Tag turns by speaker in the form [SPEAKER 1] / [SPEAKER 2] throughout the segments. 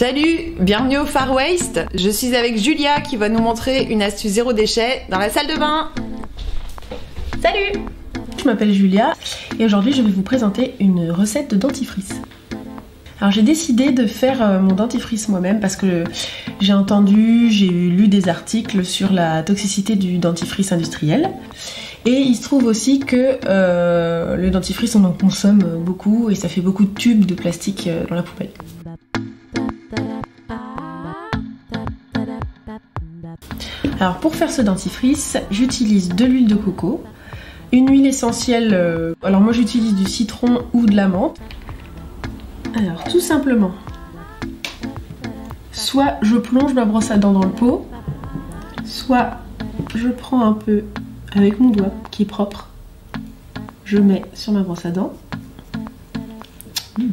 [SPEAKER 1] Salut, bienvenue au Far Waste. Je suis avec Julia qui va nous montrer une astuce zéro déchet dans la salle de bain. Salut
[SPEAKER 2] Je m'appelle Julia et aujourd'hui je vais vous présenter une recette de dentifrice. Alors j'ai décidé de faire euh, mon dentifrice moi-même parce que j'ai entendu, j'ai lu des articles sur la toxicité du dentifrice industriel. Et il se trouve aussi que euh, le dentifrice on en consomme beaucoup et ça fait beaucoup de tubes de plastique euh, dans la poubelle. Alors pour faire ce dentifrice, j'utilise de l'huile de coco, une huile essentielle, euh, alors moi j'utilise du citron ou de la menthe. Alors tout simplement, soit je plonge ma brosse à dents dans le pot, soit je prends un peu avec mon doigt qui est propre, je mets sur ma brosse à dents. Hmm.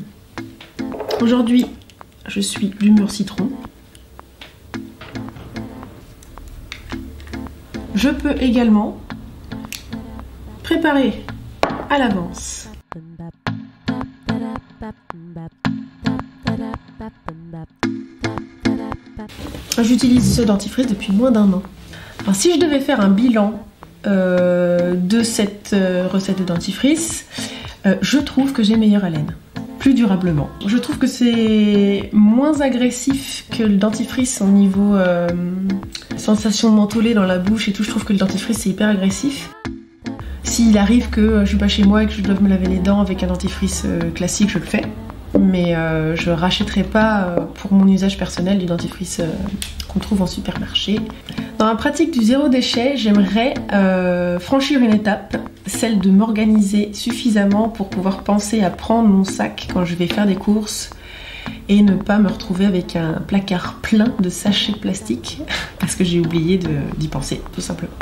[SPEAKER 2] Aujourd'hui, je suis d'humeur citron. Je peux également préparer à l'avance J'utilise ce dentifrice depuis moins d'un an. Si je devais faire un bilan euh, de cette euh, recette de dentifrice, euh, je trouve que j'ai meilleure haleine plus durablement. Je trouve que c'est moins agressif que le dentifrice au niveau sensation mentholée dans la bouche et tout. Je trouve que le dentifrice c'est hyper agressif. S'il arrive que je suis pas chez moi et que je dois me laver les dents avec un dentifrice euh, classique, je le fais. Mais euh, je rachèterai pas pour mon usage personnel du dentifrice qu'on trouve en supermarché. Dans la pratique du zéro déchet, j'aimerais franchir une étape celle de m'organiser suffisamment pour pouvoir penser à prendre mon sac quand je vais faire des courses et ne pas me retrouver avec un placard plein de sachets plastique parce que j'ai oublié d'y penser tout simplement.